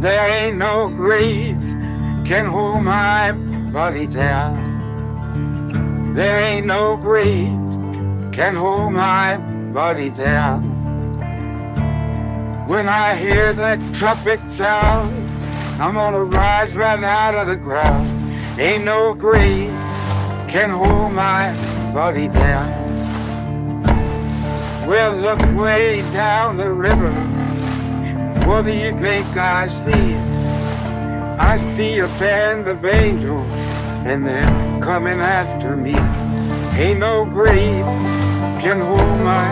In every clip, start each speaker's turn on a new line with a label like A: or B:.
A: There ain't no grave can hold my body down. There ain't no grave can hold my body down. When I hear that trumpet sound, I'm gonna rise right out of the ground. Ain't no grave can hold my body down. Well, look way down the river. Do you think I see? I sea a band of angels, and they're coming after me. Ain't no grave can hold my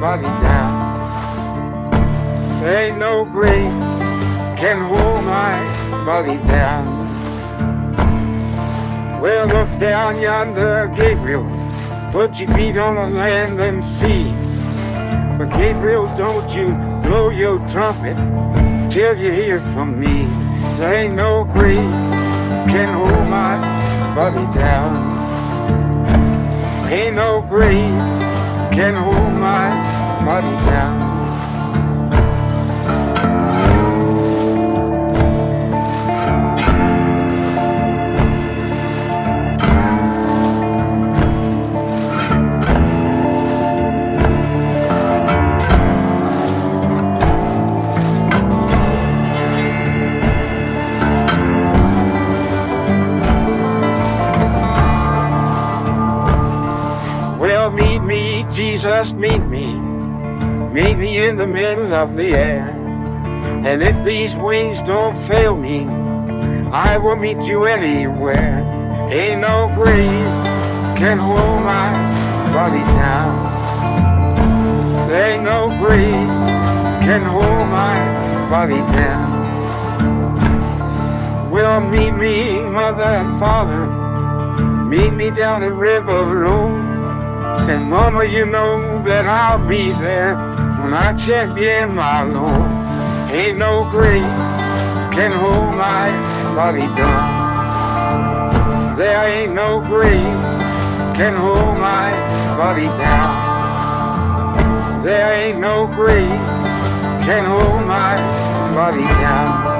A: body down. Ain't no grave can hold my body down. Well, look down yonder, Gabriel. Put your feet on the land and see. But Gabriel, don't you blow your trumpet till you hear from me. There ain't no grave can hold my body down. Ain't no grave can hold my body down. Jesus, meet me. Meet me in the middle of the air. And if these wings don't fail me, I will meet you anywhere. Ain't no grave can hold my body down. Ain't no grave can hold my body down. Well, meet me, mother and father. Meet me down the river road. And mama, you know that I'll be there when I check in, my Lord. Ain't no grave can hold my body down. There ain't no grave can hold my body down. There ain't no grave can hold my body down.